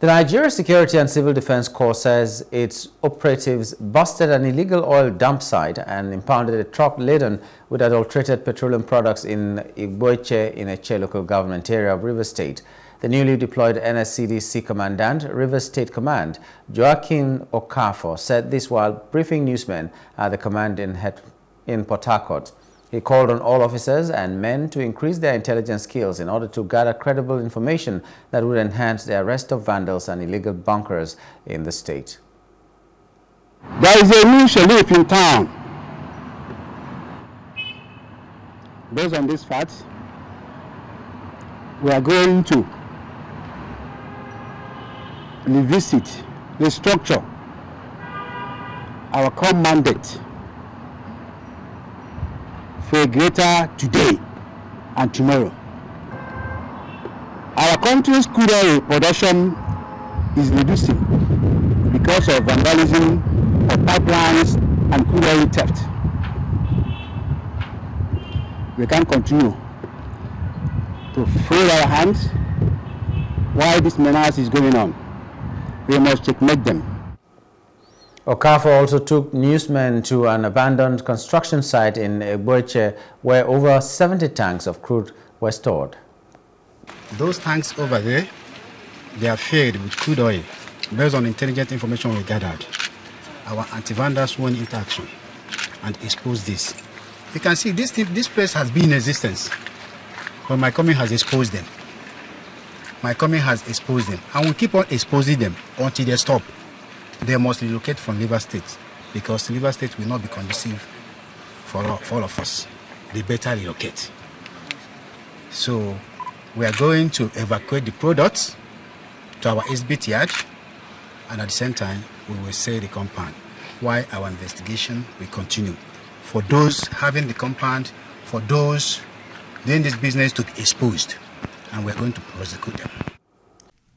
The Nigeria Security and Civil Defense Corps says its operatives busted an illegal oil dump site and impounded a truck laden with adulterated petroleum products in Igbo-Etche in a local government area of Rivers State. The newly deployed NSCDC commandant, Rivers State Command, Joaquin Okafor, said this while briefing newsmen at the command in, in Port Harcourt. He called on all officers and men to increase their intelligence skills in order to gather credible information that would enhance the arrest of vandals and illegal bunkers in the state. There is a new sheriff in town. Based on these facts, we are going to revisit, restructure our commandate for a greater today and tomorrow. Our country's crude oil production is reducing because of vandalism of pipelines and crude oil theft. We can't continue to fold our hands while this menace is going on. We must checkmate them. Okafor also took newsmen to an abandoned construction site in uh, Igbo-Etche where over 70 tanks of crude were stored. Those tanks over there, they are filled with crude oil based on intelligent information we gathered. Our anti-vandals went into action and exposed this. You can see this, this place has been in existence, but my coming has exposed them. My coming has exposed them, and we keep on exposing them until they stop they must relocate from River State because River State will not be conducive for all, for all of us. They better relocate. So we are going to evacuate the products to our SBT yard and at the same time we will sell the compound while our investigation will continue. For those having the compound, for those doing this business to be exposed and we're going to prosecute them.